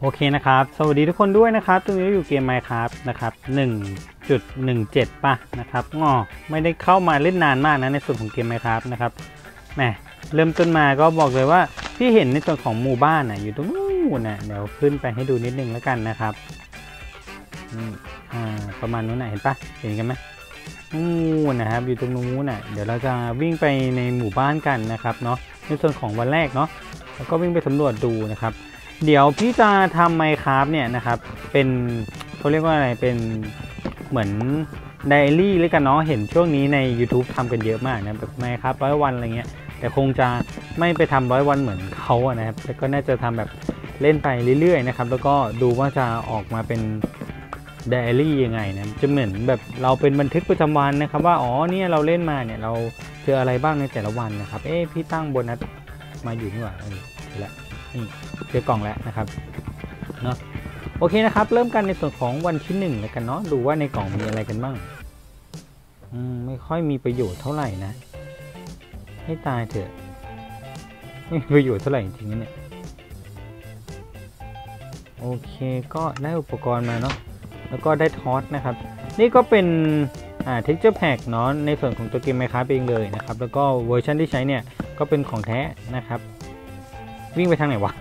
โอเคนะครับ สวัสดีทุกคนด้วยนะครับ ตรงนี้อยู่เกม Minecraft นะครับ 1.17 ป่ะนะครับงอไม่ได้เข้ามาเล่นนานมากนะในส่วนของเกม Minecraft นะครับแหมเริ่มต้นมาก็บอกเลยว่าพี่เห็นในส่วนของหมู่บ้านนะอยู่ตรงนู้นนะเดี๋ยวขึ้นไปให้ดูนิดนึงแล้วกันนะครับอ่าประมาณนู้นนะเห็นปะเห็นกันไหมนู่นนะครับ อยู่ตรงนู้นน่ะเดี๋ยวเราจะวิ่งไปในหมู่บ้านกันนะครับเนาะในส่วนของวันแรกเนาะแล้วก็วิ่งไปสำรวจดูนะครับ เดี๋ยวพี่จะทำไมครับเนี่ยนะครับเป็นเขาเรียกว่าอะไรเป็นเหมือนไดอารี่เลยกันเนาะเห็นช่วงนี้ใน YouTube ทำกันเยอะมากนะแบบไมครับร้อยวันอะไรเงี้ยแต่คงจะไม่ไปทำร้อยวันเหมือนเขาอะนะครับแต่ก็น่าจะทำแบบเล่นไปเรื่อยๆนะครับแล้วก็ดูว่าจะออกมาเป็นไดอารี่ยังไงนะจะเหมือนแบบเราเป็นบันทึกประจำวันนะครับ ว่าอ๋อเนี่ยเราเล่นมาเนี่ยเราเจออะไรบ้างในแต่ละวันนะครับ เอ๊ะพี่ตั้งโบนัสมาอยู่นี่หว่าเออเจอแล้ว นี่เจอกล่องแล้วนะครับเนาะโอเคนะครับ เริ่มกันในส่วนของวันที่หนึ่งแล้วกันเนาะดูว่าในกล่องมีอะไรกันบ้างอืมไม่ค่อยมีประโยชน์เท่าไหร่นะ ให้ตายเถอะไม่มีประโยชน์เท่าไหร่จริงๆเนี่ยโอเคก็ได้อุปกรณ์มาเนาะแล้วก็ได้ทอสนะครับ นี่ก็เป็นอ่า texture pack เนาะในส่วนของตัวเกม Minecraft เองเลยนะครับ แล้วก็เวอร์ชันที่ใช้เนี่ย ก็เป็นของแท้นะครับ วิ่งไปทางไหนวะ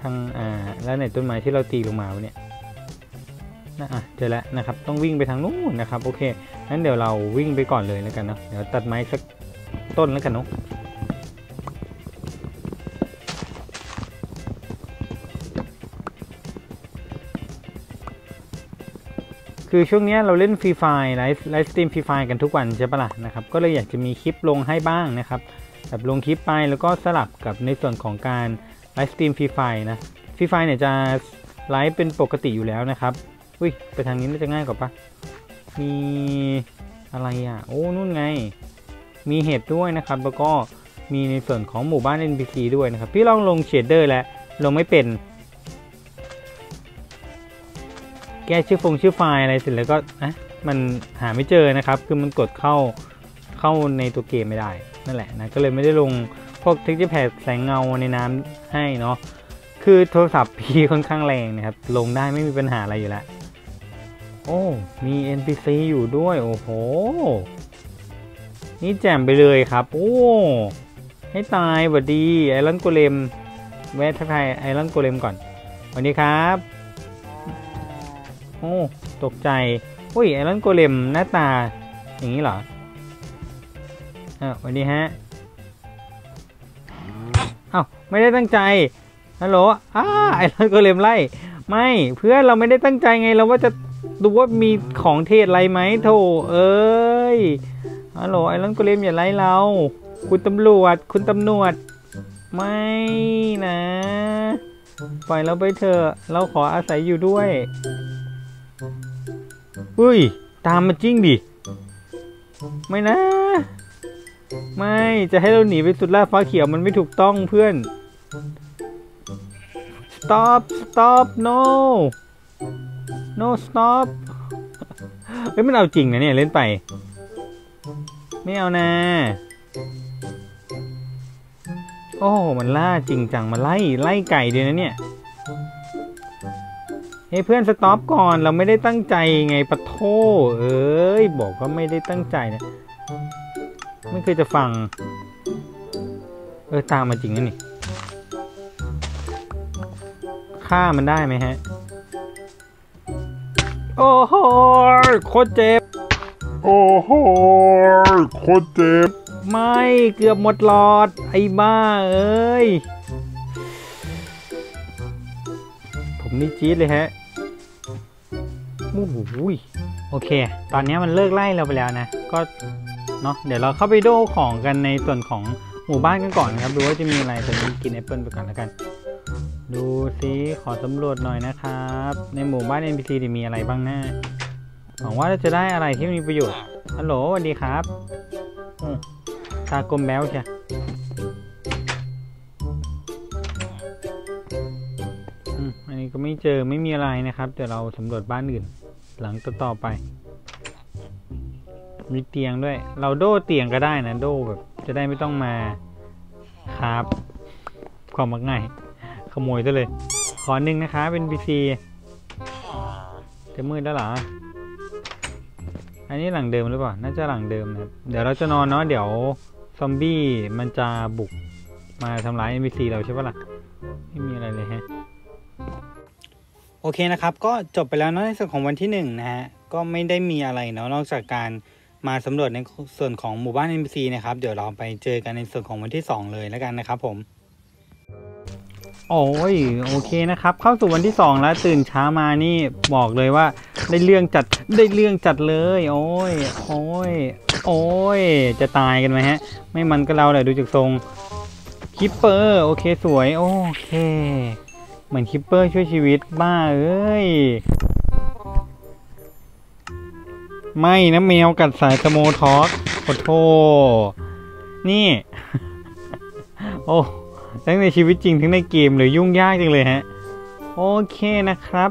ทางอ่าแล้วไหนต้นไม้ที่เราตีลงมาวะเนี่ยนะอะเจอแล้วนะครับ ต้องวิ่งไปทางนู้นนะครับ โอเคงั้นเดี๋ยวเราวิ่งไปก่อนเลยแล้วกันเนาะ เดี๋ยวตัดไม้สักต้นแล้วกันเนาะคือช่วงนี้เราเล่น Free Fire ไลฟ์ไลฟ์สตรีม Free Fire กันทุกวันใช่ปะล่ะนะครับ ก็เลยอยากจะมีคลิปลงให้บ้างนะครับ แบบลงคลิปไปแล้วก็สลับกับในส่วนของการไลฟ์สตรีม Free Fire นะ Free Fire เนี่ยจะไลฟ์เป็นปกติอยู่แล้วนะครับอุ้ยไปทางนี้น่าจะง่ายกว่าปะมีอะไรอะ โอ้นู่นไง มีเห็ดด้วยนะครับ แล้วก็มีในส่วนของหมู่บ้าน NPC ด้วยนะครับ พี่ลองลง shader แล้วลงไม่เป็น แก้ชื่อฟงชื่อไฟล์อะไรเสร็จแล้วก็อะมันหาไม่เจอนะครับ คือมันกดเข้าเข้าในตัวเกมไม่ได้ นั่นแหละนะก็เลยไม่ได้ลงพวก texture pad แสงเงาในน้ำให้เนาะคือโทรศัพท์พีค่อนข้างแรงนะครับ ลงได้ไม่มีปัญหาอะไรอยู่แล้วโอ้มี NPC อยู่ด้วยโอ้โห นี่แจ่มไปเลยครับ โอ้ให้ตายบัดดีไอรอนโกเลมแวะทักทาย Iron Golem ก่อนสวัสดีครับ โอ้ตกใจอุ้ย Iron Golem หน้าตาอย่างนี้เหรอ อะสวัสดีฮะเอ้าไม่ได้ตั้งใจฮัลโหลอ้า Iron Golem ไล่ ไม่เพื่อนเราไม่ได้ตั้งใจไงเราว่าจะดูว่ามีของเทพอะไรไหมโถเอ้ยฮัลโหล Iron Golem อย่าไล่เรา คุณตำรวจ คุณตำรวจ ไม่นะ ปล่อยเราไปเถอะ เราขออาศัยอยู่ด้วย อุ้ย ตามมาจริงดิ ไม่นะ ไม่จะให้เราหนีไปสุดล่าฟ้าเขียวมันไม่ถูกต้องเพื่อน stop stop no no stop เฮ้ยมันเอาจริงนะเนี่ยเล่นไป ไม่เอานะโอ้มันล่าจริงจังมาไล่ไล่ไก่ด้วยนะเนี่ยเฮ้ยเพื่อนสต็อปก่อนเราไม่ได้ตั้งใจไงปะโทเอ้ยบอกว่าไม่ได้ตั้งใจนะ ไม่เคยจะฟัง เออ ตามมาจริงนะนี่ฆ่ามันได้ไหมฮะ โอ้โหโคตรเจ็บ โอ้โหโคตรเจ็บ ไม่เกือบหมดหลอด ไอ้บ้าเอ้ย ผมนี่จี๊ดเลยฮะโอ้โหโอเค ตอนนี้มันเลิกไล่เราไปแล้วนะ ก็ เนาะเดี๋ยวเราเข้าไปโดของกันในส่วนของหมู่บ้านกันก่อนนะครับ ดูว่าจะมีอะไรตอนนี้กินแอปเปิลไปก่อนแล้วกัน ดูซิขอสำรวจหน่อยนะครับ ในหมู่บ้าน NPC จะมีอะไรบ้างนะหวังว่าจะได้อะไรที่มีประโยชน์ฮัลโหลสวัสดีครับตากลมแบ้วใช่ออันนี้ก็ไม่เจอไม่มีอะไรนะครับเดี๋ยวเราสำรวจบ้านอื่น หลังต่อไป มีเตียงด้วย เราโดเตียงก็ได้นะโดแบบ จะได้ไม่ต้องมาครับความมักง่ายขโมยซะเลย ขอหนึ่งนะคะ เป็น NPC จะมืดแล้วเหรอ อันนี้หลังเดิมหรือเปล่า น่าจะหลังเดิมนะครับ เดี๋ยวเราจะนอนเนาะ เดี๋ยวซอมบี้มันจะบุกมาทำร้าย NPC เราใช่ปะล่ะ ไม่มีอะไรเลยฮะ โอเคนะครับ ก็จบไปแล้วเนาะในส่วนของวันที่หนึ่งนะฮะ ก็ไม่ได้มีอะไรเนาะ นอกจากการ มาสำรวจในส่วนของหมู่บ้าน NPC นะครับ เดี๋ยวเราไปเจอกันในส่วนของวันที่สองเลยแล้วกันนะครับผม โอ้ยโอเคนะครับ เข้าสู่วันที่สองแล้วตื่นเช้ามานี่บอกเลยว่า ได้เรื่องจัดได้เรื่องจัดเลย โอ้ยโอ้ยโอ้ยจะตายกันไหมฮะ ไม่มันก็เราแหละดูจากทรงคิปเปอร์โอเคสวย โอเค เหมือน Creeper ช่วยชีวิตบ้าเอ้ย ไม่นะแมวกัดสาย small talk ขอโทษนี่ โอ้ทั้งในชีวิตจริงทั้งในเกมเลยยุ่งยากจังเลยฮะ โอเคนะครับ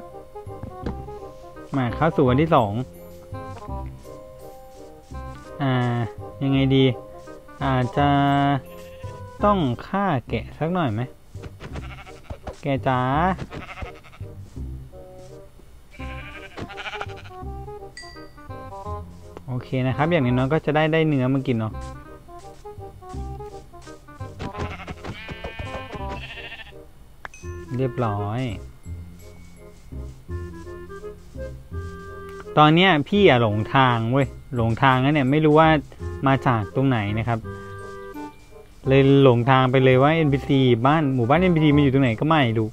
มาเข้าสู่วันที่สองอ่า ยังไงดี อาจจะต้องฆ่าแกะสักหน่อยไหม แกะจ๋า นะครับ อย่างน้อยๆก็จะได้ได้เนื้อมากินเนาะเรียบร้อย ตอนเนี้ยพี่อะหลงทางเว้ยหลงทางแล้วเนี่ยไม่รู้ว่ามาจากตรงไหนนะครับ เลยหลงทางไปเลยว่า NPC บ้านหมู่บ้าน NPC มันอยู่ตรงไหนก็ไม่รู้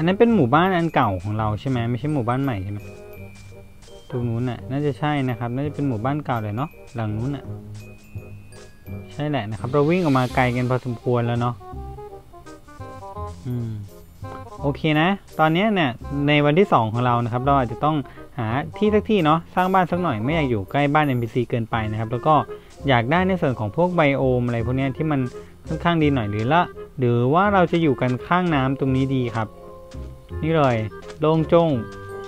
อันนั้นเป็นหมู่บ้านอันเก่าของเราใช่ไหมไม่ใช่หมู่บ้านใหม่ใช่ไหมตรงนู้นน่ะน่าจะใช่นะครับ น่าจะเป็นหมู่บ้านเก่าเลยเนาะหลังนู้นน่ะใช่แหละนะครับ เราวิ่งออกมาไกลกันพอสมควรแล้วเนาะอืมโอเคนะ ตอนนี้เนี่ยในวันที่ 2 ของเรานะครับ เราอาจจะต้องหาที่สักที่เนาะสร้างบ้านสักหน่อยไม่อยากอยู่ใกล้บ้าน NPC เกินไปนะครับ แล้วก็อยากได้ในส่วนของพวกไบโอมอะไรพวกนี้ที่มันค่อนข้างดีหน่อยหรือละ หรือว่าเราจะอยู่กันข้างน้ำตรงนี้ดีครับ นี่เลย โล่งโจ้ง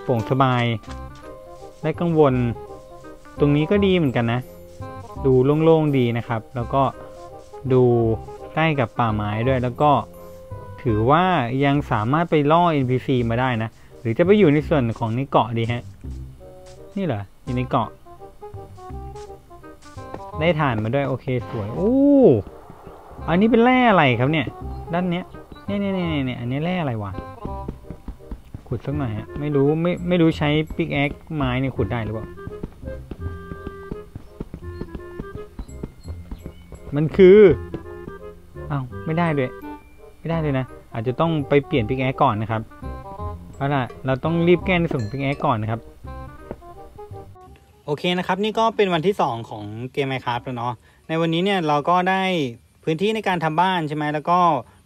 โปร่งสบาย และกังวล ตรงนี้ก็ดีเหมือนกันนะ ดูโล่งๆดีนะครับ แล้วก็ดูใกล้กับป่าไม้ด้วย แล้วก็ถือว่ายังสามารถไปล่อ NPC มาได้นะ หรือจะไปอยู่ในส่วนของในเกาะดีฮะ นี่เหรออยู่ในเกาะ ได้ฐานมาด้วย โอเคสวยอู้อันนี้เป็นแร่อะไรครับเนี่ย ด้านเนี้ยเนี่ยเนี่ยเนี่ยเนี่ยอันนี้แร่อะไรวะ ขุดสักหน่อยฮะ ไม่รู้ไม่ไม่รู้ใช้ pickaxe ไม้เนี่ยขุดได้หรือเปล่า มันคืออ้าวไม่ได้ด้วย ไม่ได้เลยนะ อาจจะต้องไปเปลี่ยน pickaxe ก่อนนะครับเอาล่ะเราต้องรีบแก้ในส่วน pickaxe ก่อนนะครับ โอเคนะครับ นี่ก็เป็นวันที่ 2 ของเกม Minecraft แล้วเนาะ ในวันนี้เนี่ยเราก็ได้พื้นที่ในการทำบ้านใช่ไหมแล้วก็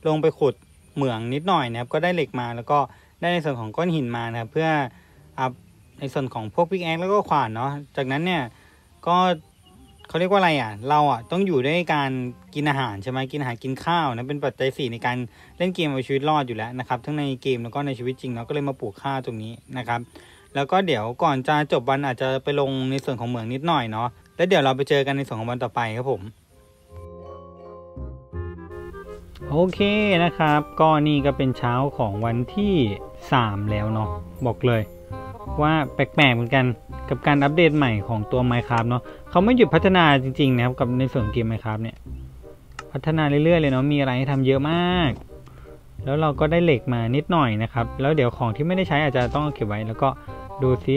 ลงไปขุดเหมืองนิดหน่อยนะครับ ก็ได้เหล็กมาแล้วก็ ได้ในส่วนของก้อนหินมานะครับเพื่ออัพในส่วนของพวกพิกแอคแล้วก็ขวานเนาะจากนั้นเนี่ยก็เขาเรียกว่าอะไรอะ เราอะต้องอยู่ด้วยการกินอาหารใช่ไหมกินอาหารกินข้าวนะเป็นปัจจัยสี่ในการเล่นเกมเอาชีวิตรอดอยู่แล้วนะครับทั้งในเกมแล้วก็ในชีวิตจริงเนาะก็เลยมาปลูกข้าวตรงนี้นะครับ แล้วก็เดี๋ยวก่อนจะจบวันอาจจะไปลงในส่วนของเหมืองนิดหน่อยเนาะแล้วเดี๋ยวเราไปเจอกันในส่วนของวันต่อไปครับผม โอเคนะครับ ก็นี่ก็เป็นเช้าของวันที่ 3 แล้วเนาะบอกเลย ว่าแปลกๆเหมือนกันกับการอัปเดตใหม่ของตัว Minecraft เนาะเขาไม่หยุดพัฒนาจริงๆนะครับกับในส่วนเกม Minecraft เนี่ย พัฒนาเรื่อยๆเลยเนาะมีอะไรให้ทำเยอะมาก แล้วเราก็ได้เหล็กมานิดหน่อยนะครับ แล้วเดี๋ยวของที่ไม่ได้ใช้อาจจะต้องเก็บไว้ แล้วก็ดูซิ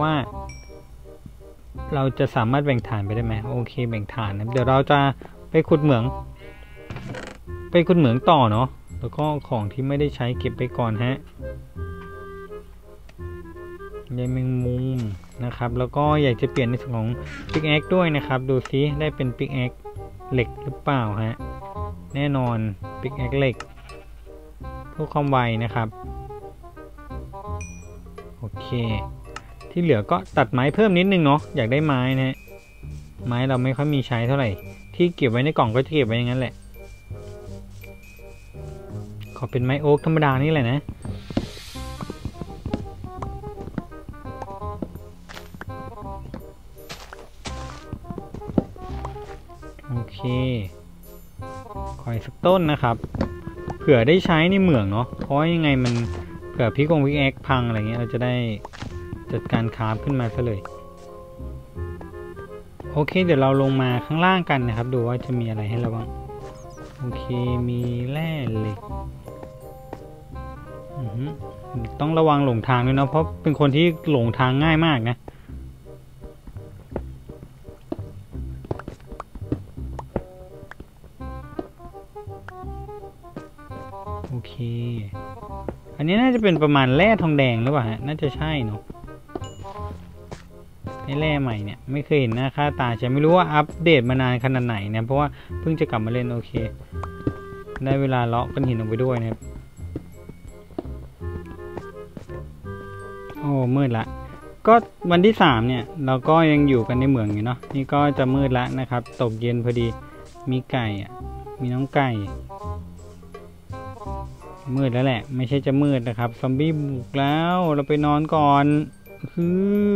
ว่า เราจะสามารถแบ่งฐานไปได้ไหมโอเค แบ่งฐานนะเดี๋ยวเราจะไปขุดเหมือง ไปขุดเหมืองต่อเนาะแล้วก็ของที่ไม่ได้ใช้เก็บไปก่อนฮะใยแมงมุมนะครับ แล้วก็อยากจะเปลี่ยนในส่วนของ pickaxe ด้วยนะครับ ดูซิได้เป็น pickaxe เหล็กหรือเปล่าฮะแน่นอน pickaxe เหล็กเพื่อความไวนะครับ โอเค ที่เหลือก็ตัดไม้เพิ่มนิดนึงเนาะอยากได้ไม้นะฮะไม้เราไม่ค่อยมีใช้เท่าไหร่ ที่เก็บไว้ในกล่องก็จะเก็บไว้อย่างนั้นแหละ อเป็นไม้โอ๊กธรรมดานี่แหละนะ โอเค คอยสักต้นนะครับ เผื่อได้ใช้ในเหมืองเนาะ เพราะยังไงมันเผื่อพิกงวิกแอคพังอะไรเงี้ยเราจะได้จัดการคาร์บขึ้นมาซะเลย โอเค เดี๋ยวเราลงมาข้างล่างกันนะครับ ดูว่าจะมีอะไรให้เราบ้างโอเค มีแร่เหล็ก ต้องระวังหลงทางด้วยนะเพราะเป็นคนที่หลงทางง่ายมากนะโอเค อันนี้น่าจะเป็นประมาณแร่ทองแดงหรือเปล่าฮะน่าจะใช่เนาะไอ้แร่ใหม่เนี่ยไม่เคยเห็นหน้าค่าตาใช่ไม่รู้ว่าอัปเดตมานานขนาดไหนเนี่ยเพราะว่าเพิ่งจะกลับมาเล่นโอเค ได้เวลาเลาะก้อนหินลงไปด้วยนะครับ โอ้มืดละ ก็วันที่สามเนี่ย เราก็ยังอยู่กันในเหมืองอยู่เนาะนี่ก็จะมืดละนะครับ ตกเย็นพอดีมีไก่อะมีน้องไก่ มืดแล้วแหละ ไม่ใช่จะมืดนะครับ ซอมบี้บุกแล้วเราไปนอนก่อนคือ